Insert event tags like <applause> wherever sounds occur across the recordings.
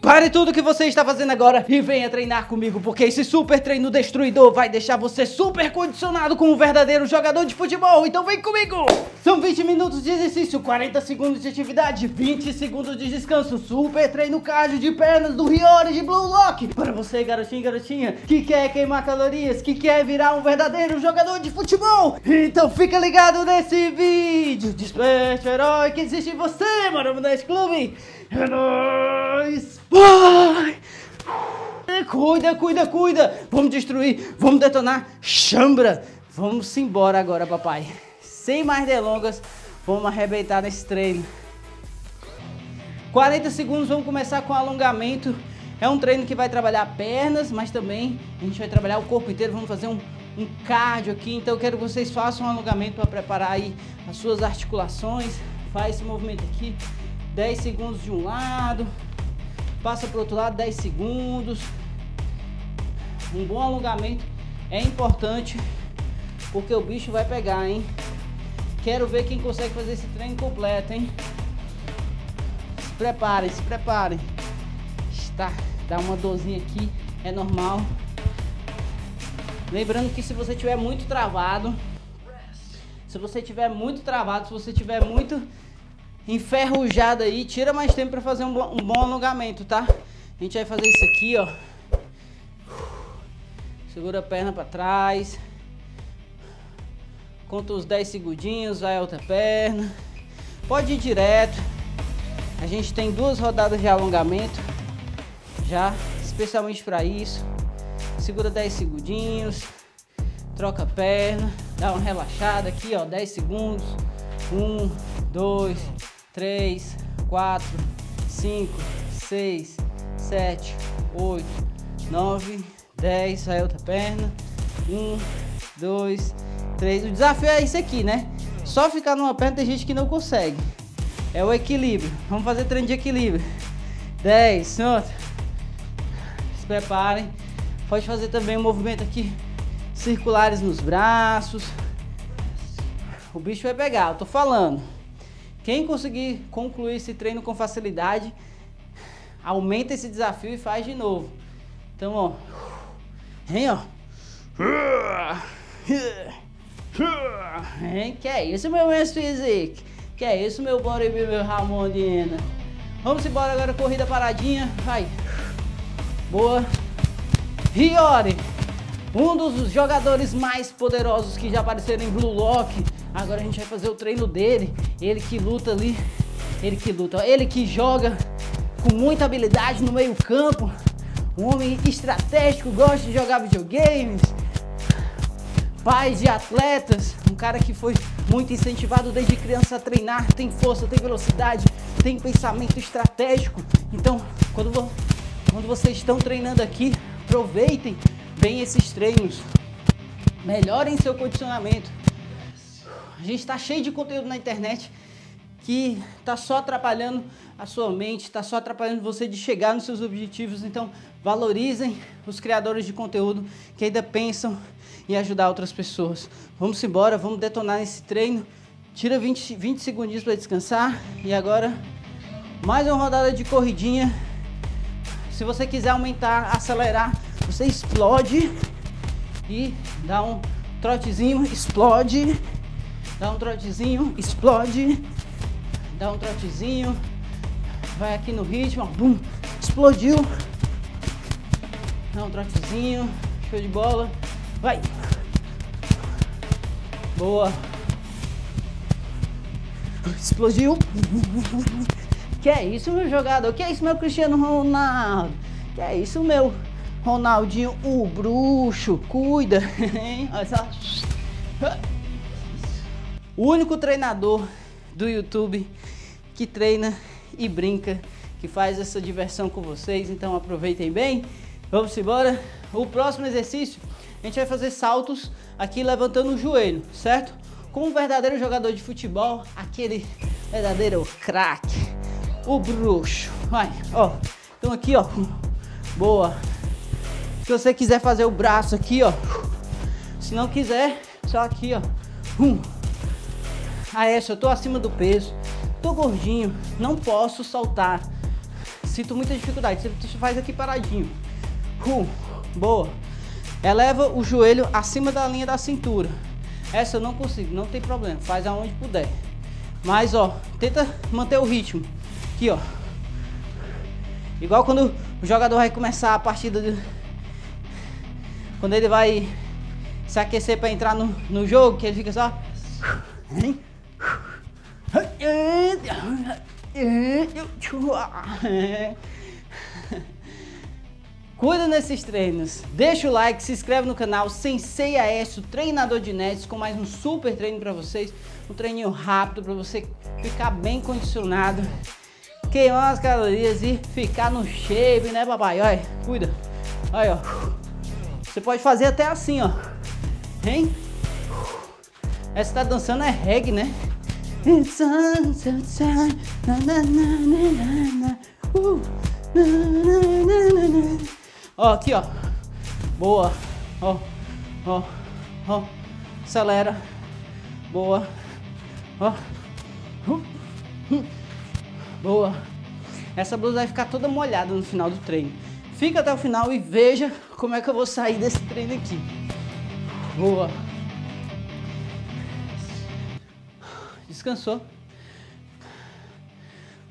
Pare tudo que você está fazendo agora e venha treinar comigo, porque esse super treino destruidor vai deixar você super condicionado como um verdadeiro jogador de futebol. Então vem comigo! São 20 minutos de exercício, 40 segundos de atividade, 20 segundos de descanso. Super treino cardio de pernas do Riori de Blue Lock. Para você, garotinho e garotinha, que quer queimar calorias, que quer virar um verdadeiro jogador de futebol. Então fica ligado nesse vídeo. Desperte o herói que existe em você, nesse clube. É nóis! Vai! Cuida, cuida, cuida! Vamos destruir, vamos detonar chambra! Vamos embora agora, papai. Sem mais delongas, vamos arrebentar nesse treino. 40 segundos, vamos começar com alongamento. É um treino que vai trabalhar pernas, mas também a gente vai trabalhar o corpo inteiro. Vamos fazer um, um cardio aqui. Então eu quero que vocês façam um alongamento para preparar aí as suas articulações. Faz esse movimento aqui. 10 segundos de um lado, passa para o outro lado 10 segundos. Um bom alongamento é importante porque o bicho vai pegar, hein? Quero ver quem consegue fazer esse treino completo, hein? Se preparem, se preparem. Está, dá uma dorzinha aqui, é normal. Lembrando que se você tiver muito travado, se você tiver muito travado, se você tiver muito enferrujado aí, tira mais tempo para fazer um bom, um bom alongamento, tá? A gente vai fazer isso aqui, ó. Segura a perna para trás. Conta os 10 segundinhos, vai a outra perna. Pode ir direto. A gente tem duas rodadas de alongamento já, especialmente para isso. Segura 10 segundinhos. Troca a perna, dá uma relaxada aqui, ó, 10 segundos. 1 2 3 4 5 6 7 8 9 10, aí outra perna. 1 2 3. O desafio é isso aqui, né? Só ficar numa perna tem gente que não consegue. É o equilíbrio. Vamos fazer treino de equilíbrio. 10, outra. Se preparem. Pode fazer também um movimento aqui circulares nos braços. O bicho vai pegar, eu tô falando. Quem conseguir concluir esse treino com facilidade, aumenta esse desafio e faz de novo. Então, ó. Vem, ó. Hein? Que é isso, meu mestre Physique? Que é isso, meu bodybuilder Ramondina? Vamos embora agora, corrida paradinha. Vai. Boa. Riori. Um dos jogadores mais poderosos que já apareceram em Blue Lock. Agora a gente vai fazer o treino dele. Ele que luta ali. Ele que luta. Ele que joga com muita habilidade no meio campo. Um homem estratégico, gosta de jogar videogames. Pai de atletas. Um cara que foi muito incentivado desde criança a treinar. Tem força, tem velocidade, tem pensamento estratégico. Então, quando, quando vocês estão treinando aqui, aproveitem bem esses treinos. Melhorem seu condicionamento. A gente está cheio de conteúdo na internet que está só atrapalhando a sua mente, está só atrapalhando você de chegar nos seus objetivos. Então, valorizem os criadores de conteúdo que ainda pensam em ajudar outras pessoas. Vamos embora, vamos detonar esse treino. Tira 20, 20 segundinhos para descansar. E agora, mais uma rodada de corridinha. Se você quiser aumentar, acelerar, você explode e dá um trotezinho, explode, dá um trotezinho, explode, dá um trotezinho, vai aqui no ritmo, bum, explodiu, dá um trotezinho, show de bola, vai, boa, explodiu, que é isso meu jogador, que é isso meu Cristiano Ronaldo, que é isso meu Ronaldinho, o bruxo, cuida, <laughs> hein? Olha só. O único treinador do YouTube que treina e brinca, que faz essa diversão com vocês, então aproveitem bem. Vamos embora. O próximo exercício, a gente vai fazer saltos aqui levantando o joelho, certo? Como um verdadeiro jogador de futebol, aquele verdadeiro craque, o bruxo. Vai, ó. Então aqui, ó. Boa. Se você quiser fazer o braço aqui, ó. Se não quiser, só aqui, ó. Hum. Ah, essa, eu tô acima do peso. Tô gordinho, não posso saltar. sinto muita dificuldade. Você faz aqui paradinho. Uh, boa. Eleva o joelho acima da linha da cintura. Essa eu não consigo, não tem problema. Faz aonde puder. Mas, ó, tenta manter o ritmo. Aqui, ó. Igual quando o jogador vai começar a partida. De... Quando ele vai se aquecer para entrar no, no jogo, que ele fica só. <laughs> Cuida nesses treinos. Deixa o like, se inscreve no canal Sensei Aécio, treinador de nets, com mais um super treino para vocês. Um treininho rápido para você ficar bem condicionado, queimar as calorias e ficar no shape, né, papai? Olha, cuida. Olha, ó. Você pode fazer até assim, ó. Hein? Essa tá dançando é reggae, né? Ó, aqui, ó. Boa. Ó, ó, ó. Acelera. Boa. Ó. Boa. Essa blusa vai ficar toda molhada no final do treino. Fica até o final e veja como é que eu vou sair desse treino aqui. Boa. Descansou.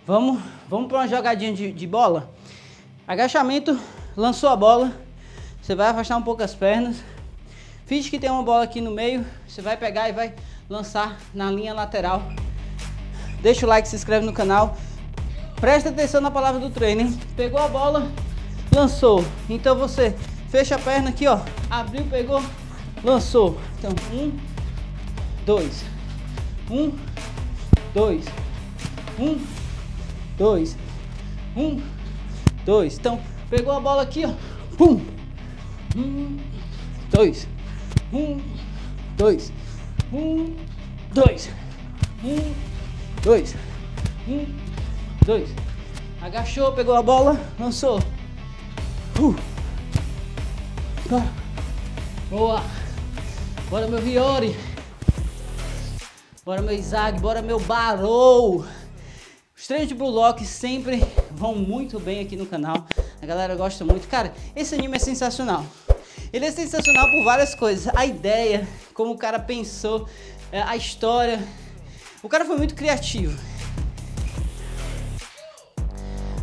Vamos, vamos para uma jogadinha de, de bola. Agachamento, lançou a bola. Você vai afastar um pouco as pernas. Finge que tem uma bola aqui no meio. Você vai pegar e vai lançar na linha lateral. Deixa o like, se inscreve no canal. Presta atenção na palavra do treino? Pegou a bola, lançou. Então você fecha a perna aqui, ó. Abriu, pegou, lançou. Então, um, dois, um, dois, um, dois, um, dois. Então, pegou a bola aqui, ó. Pum, um, dois, um, dois, um, dois, um, dois, um, dois. Agachou, pegou a bola, lançou. Uh. Boa. Bora meu Viore. Bora meu Isaac, bora meu Barou. Os treinos de Blue Lock sempre vão muito bem aqui no canal. A galera gosta muito. Cara, esse anime é sensacional. Ele é sensacional por várias coisas. A ideia, como o cara pensou, é, a história. O cara foi muito criativo.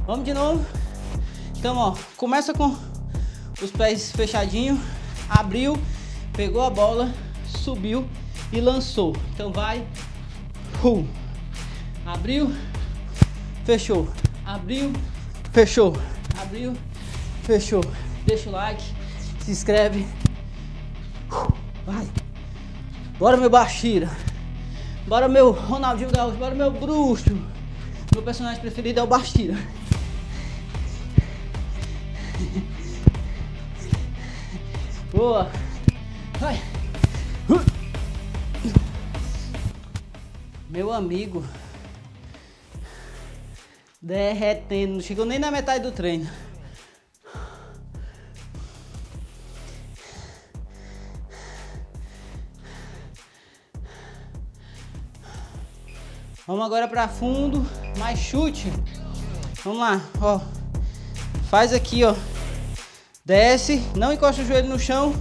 Vamos de novo. Então, ó, começa com os pés fechadinhos, abriu, pegou a bola, subiu e lançou. Então vai, abriu, fechou, abriu, fechou, abriu, fechou. Deixa o like, se inscreve, vai. Bora meu Bashira, bora meu Ronaldinho Gaúcho, bora meu Bruxo. Meu personagem preferido é o Bashira. Boa. Vai. Meu amigo. Derretendo. Não chegou nem na metade do treino. Vamos agora para fundo, mais chute. Vamos lá, ó. Faz aqui, ó. Desce, não encosta o joelho no chão.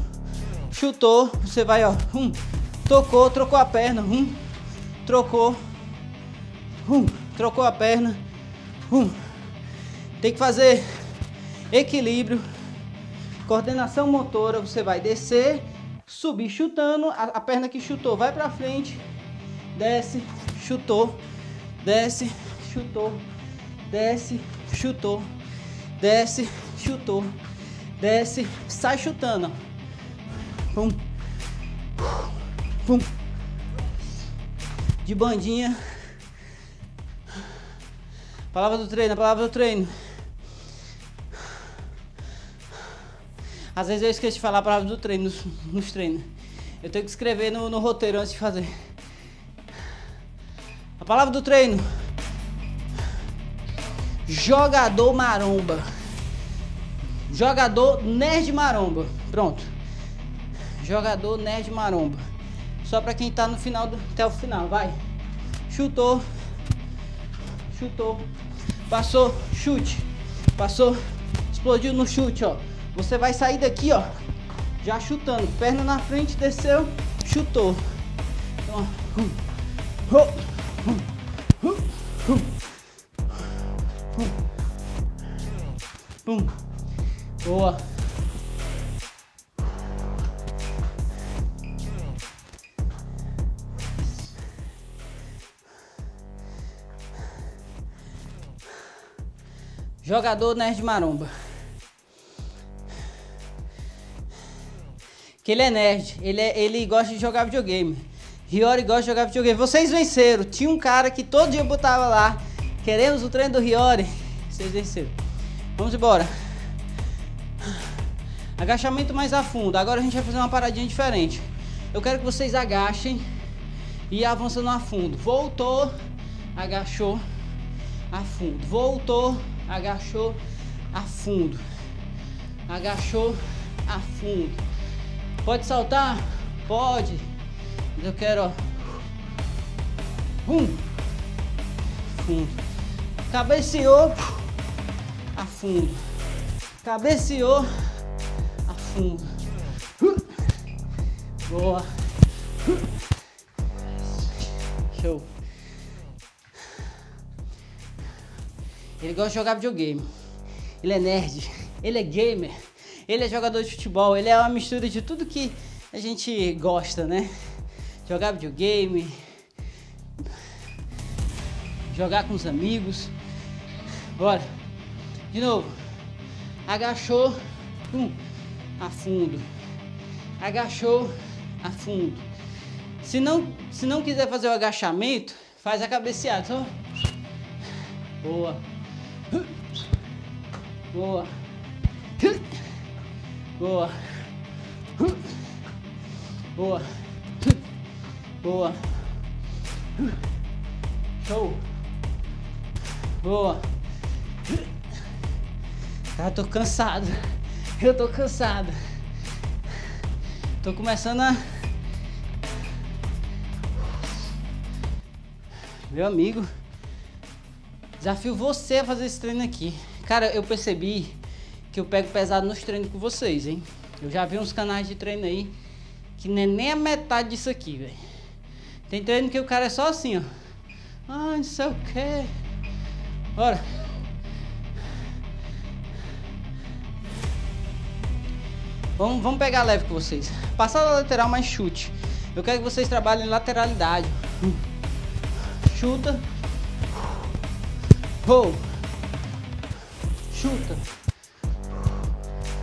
Chutou, você vai, ó. Hum, tocou, trocou a perna. Hum, trocou. Hum, trocou a perna. Hum. Tem que fazer equilíbrio, coordenação motora. Você vai descer, subir chutando. A, a perna que chutou vai para frente. Desce, chutou. Desce, chutou. Desce, chutou. Desce, chutou desce, sai chutando. Pum. Pum. De bandinha. Palavra do treino, palavra do treino. Às vezes eu esqueço de falar a palavra do treino nos, nos treinos. Eu tenho que escrever no, no roteiro antes de fazer. A palavra do treino. Jogador maromba. Jogador nerd maromba. Pronto. Jogador nerd maromba. Só para quem tá no final do, até o final, vai. Chutou. Chutou. Passou, chute. Passou, explodiu no chute, ó. Você vai sair daqui, ó, já chutando. Perna na frente, desceu, chutou. Então, ó. Pum. Boa. Jogador nerd maromba. Que ele é nerd, ele, é, ele gosta de jogar videogame. Riori gosta de jogar videogame. Vocês venceram. Tinha um cara que todo dia botava lá. Queremos o treino do Riori. Vocês venceram. Vamos embora. Agachamento mais a fundo. Agora a gente vai fazer uma paradinha diferente. Eu quero que vocês agachem e avançando a fundo. Voltou, agachou, a fundo. Voltou, agachou, a fundo. Agachou, a fundo. Pode saltar? Pode. Eu quero, ó. Um. Fundo. Cabeceou. Afundo. Cabeceou. Afundo. Boa. Show. Ele gosta de jogar videogame. Ele é nerd. Ele é gamer. Ele é jogador de futebol. Ele é uma mistura de tudo que a gente gosta, né? Jogar videogame. Jogar com os amigos. Bora. De novo. Agachou. Pum. Afundo. Agachou. Afundo. Se não, se não quiser fazer o agachamento, faz a cabeceada. Só. Boa. Boa. Boa. Boa. Boa. Show. Boa. Cara, tô cansado. Eu tô cansado. Tô começando a. Meu amigo. Desafio você a fazer esse treino aqui. Cara, eu percebi que eu pego pesado nos treinos com vocês, hein? Eu já vi uns canais de treino aí que nem, nem a metade disso aqui, velho. Tem treino que o cara é só assim, ó. Ah, não sei o que. Bora. Vamos, vamos pegar leve com vocês. Passada lateral, mais chute. Eu quero que vocês trabalhem lateralidade. Chuta. Roll. Chuta.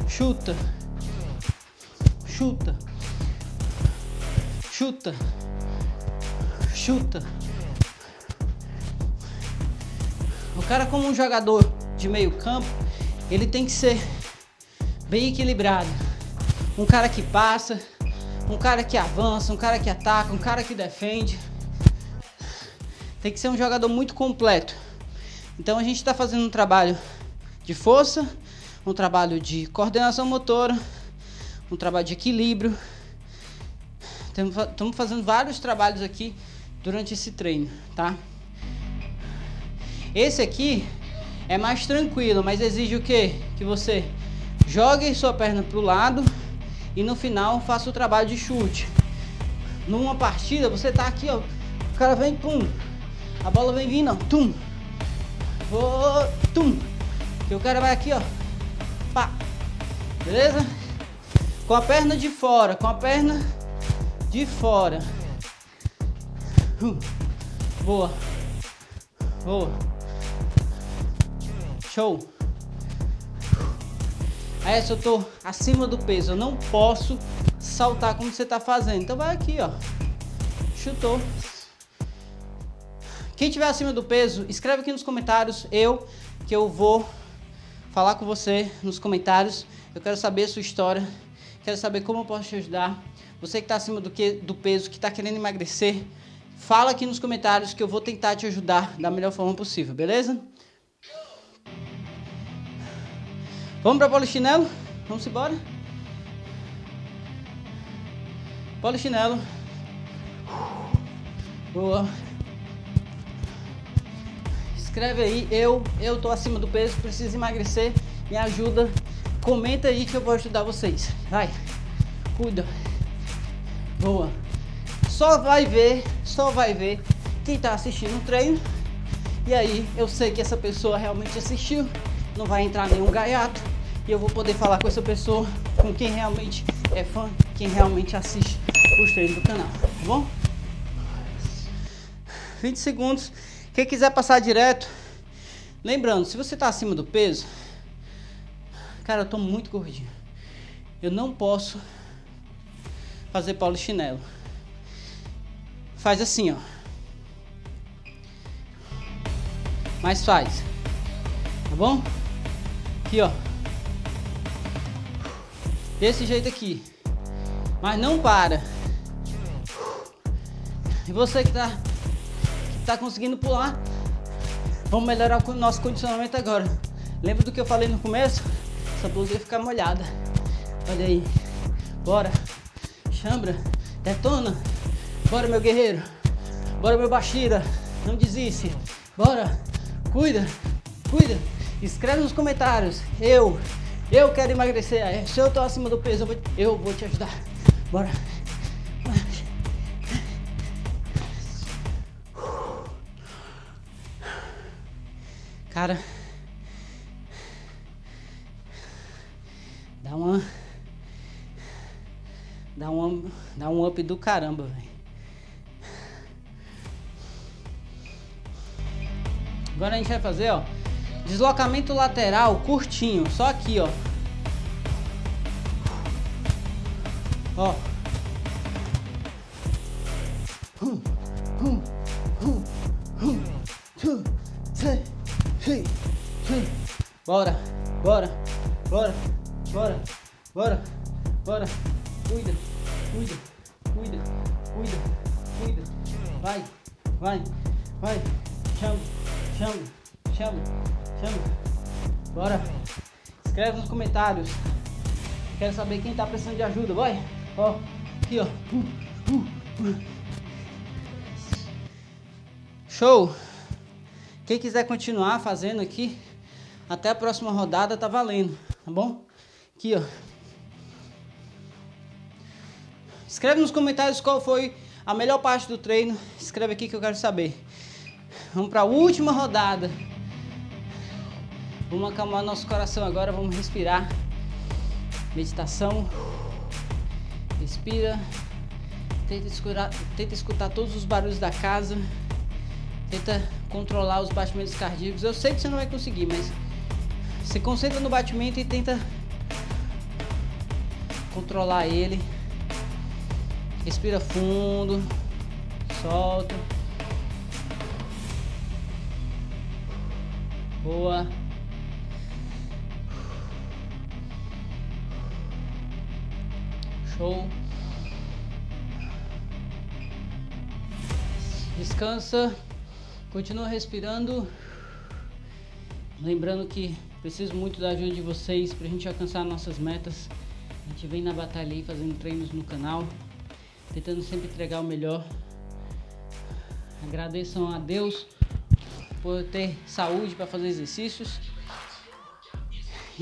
Chuta. Chuta. Chuta. Chuta. O cara como um jogador de meio campo, ele tem que ser bem equilibrado. Um cara que passa, um cara que avança, um cara que ataca, um cara que defende. Tem que ser um jogador muito completo. Então a gente está fazendo um trabalho de força, um trabalho de coordenação motora, um trabalho de equilíbrio. Estamos fazendo vários trabalhos aqui durante esse treino, tá? Esse aqui é mais tranquilo, mas exige o quê? Que você jogue sua perna para o lado e no final faça o trabalho de chute. Numa partida, você tá aqui, ó, o cara vem, pum, a bola vem vindo, ó, tum, oh, tum, e o cara vai aqui, ó, pá, beleza? Com a perna de fora, com a perna de fora. Uh, boa. Boa. Show. Aí se eu tô acima do peso, eu não posso saltar como você tá fazendo. Então vai aqui, ó. Chutou. Quem tiver acima do peso, escreve aqui nos comentários eu que eu vou falar com você nos comentários. Eu quero saber a sua história. Quero saber como eu posso te ajudar. Você que está acima do, que, do peso, que está querendo emagrecer, fala aqui nos comentários que eu vou tentar te ajudar da melhor forma possível, beleza? Vamos para polichinelo? Vamos embora? Polichinelo. Boa. Escreve aí, eu, eu tô acima do peso, preciso emagrecer, me ajuda. Comenta aí que eu vou ajudar vocês. Vai, cuida. Boa. Só vai ver, só vai ver quem tá assistindo o treino. E aí eu sei que essa pessoa realmente assistiu, não vai entrar nenhum gaiato. E eu vou poder falar com essa pessoa, com quem realmente é fã, quem realmente assiste os treinos do canal, tá bom? 20 segundos. Quem quiser passar direto, lembrando, se você está acima do peso, cara, eu tô muito gordinho. Eu não posso fazer polichinelo. Faz assim, ó. Mas faz. Tá bom? Aqui, ó. Desse jeito aqui. Mas não para. E você que tá tá conseguindo pular. Vamos melhorar o nosso condicionamento agora. Lembra do que eu falei no começo? Essa blusa ia ficar molhada. Olha aí. Bora. Chambra. Detona. Bora, meu guerreiro. Bora, meu Bashira. Não desiste. Bora. Cuida. Cuida. Escreve nos comentários. Eu. Eu quero emagrecer. Se eu tô acima do peso, eu vou, eu vou te ajudar. Bora. Cara, dá uma dá um dá um up do caramba, velho. Agora a gente vai fazer, ó, deslocamento lateral curtinho, só aqui, ó. Ó. bora, bora, bora, bora. Cuida, cuida, cuida, cuida, cuida. Vai, vai, vai. Chama, chama, chama, chama. Bora. Escreve nos comentários. Quero saber quem tá precisando de ajuda. Vai. Ó, aqui, ó. Uh, uh, uh. Show. Quem quiser continuar fazendo aqui, até a próxima rodada tá valendo, tá bom? Aqui, ó. Escreve nos comentários qual foi a melhor parte do treino. Escreve aqui que eu quero saber. Vamos para a última rodada. Vamos acalmar nosso coração agora, vamos respirar. Meditação. Respira. Tenta escutar, tenta escutar todos os barulhos da casa. Tenta controlar os batimentos cardíacos. Eu sei que você não vai conseguir, mas se concentra no batimento e tenta controlar ele. Respira fundo, solta. Boa. Show. Descansa. Continua respirando. Lembrando que preciso muito da ajuda de vocês para a gente alcançar nossas metas. A gente vem na batalha aí fazendo treinos no canal, tentando sempre entregar o melhor. Agradeçam a Deus por ter saúde para fazer exercícios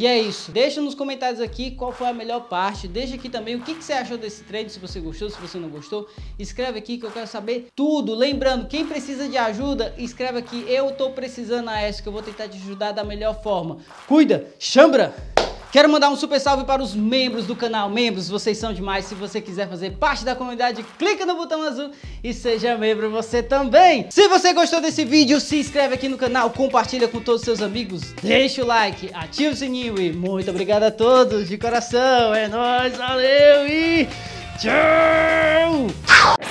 e é isso. Deixa nos comentários aqui qual foi a melhor parte. Deixa aqui também o que, que você achou desse treino, se você gostou, se você não gostou. Escreve aqui que eu quero saber tudo. Lembrando, quem precisa de ajuda, escreve aqui. Eu tô precisando a essa que eu vou tentar te ajudar da melhor forma. Cuida, chambra! Quero mandar um super salve para os membros do canal. Membros, vocês são demais. Se você quiser fazer parte da comunidade, clica no botão azul e seja membro você também. Se você gostou desse vídeo, se inscreve aqui no canal, compartilha com todos os seus amigos, deixa o like, ativa o sininho e muito obrigado a todos de coração. É nóis, valeu e tchau!